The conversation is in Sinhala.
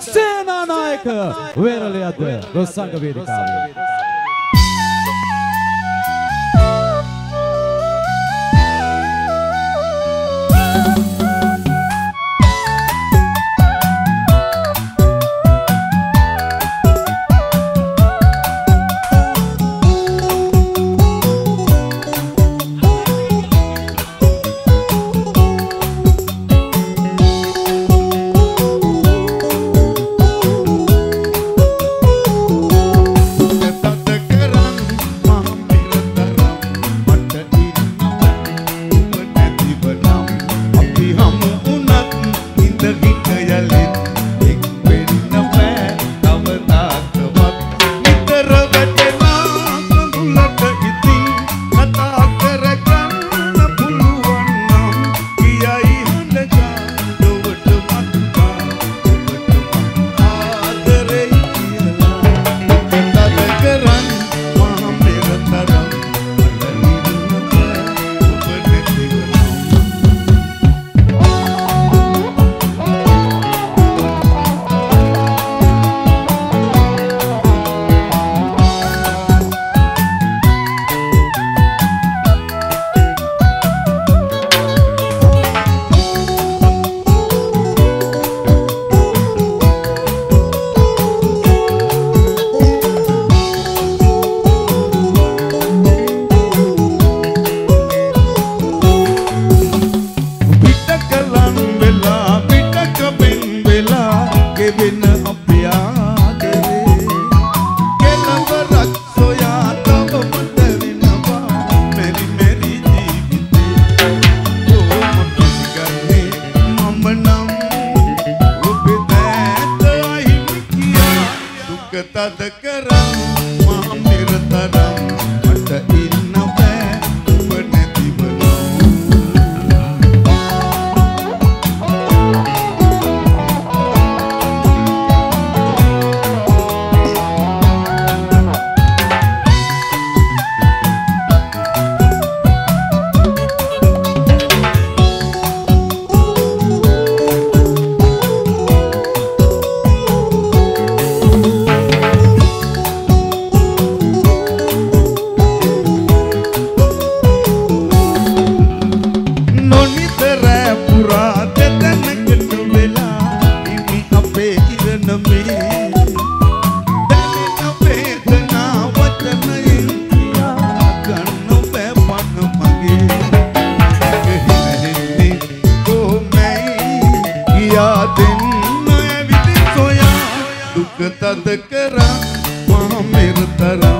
සේනානායක වේරලයද්ද රොස්සංග වේදිකාවේ தந்த கர තද කරා මා මෙර තරම්